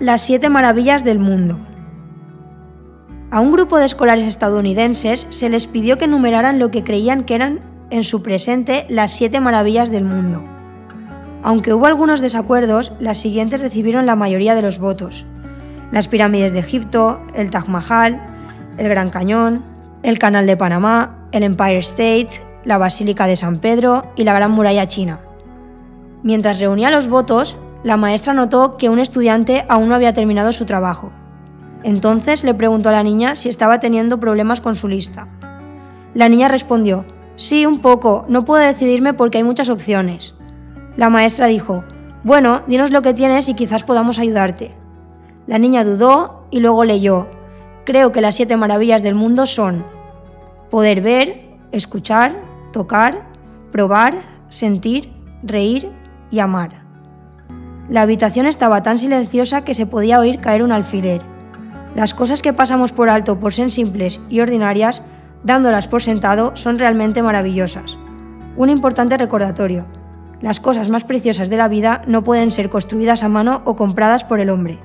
Las siete maravillas del mundo. A un grupo de escolares estadounidenses se les pidió que numeraran lo que creían que eran en su presente las siete maravillas del mundo. Aunque hubo algunos desacuerdos, las siguientes recibieron la mayoría de los votos. Las pirámides de Egipto, el Taj Mahal, el Gran Cañón, el Canal de Panamá, el Empire State, la Basílica de San Pedro y la Gran Muralla China. Mientras reunía los votos, la maestra notó que un estudiante aún no había terminado su trabajo. Entonces le preguntó a la niña si estaba teniendo problemas con su lista. La niña respondió, sí, un poco, no puedo decidirme porque hay muchas opciones. La maestra dijo, bueno, dinos lo que tienes y quizás podamos ayudarte. La niña dudó y luego leyó, creo que las siete maravillas del mundo son poder ver, escuchar, tocar, probar, sentir, reír y amar. La habitación estaba tan silenciosa que se podía oír caer un alfiler. Las cosas que pasamos por alto por ser simples y ordinarias, dándolas por sentado, son realmente maravillosas. Un importante recordatorio. Las cosas más preciosas de la vida no pueden ser construidas a mano o compradas por el hombre.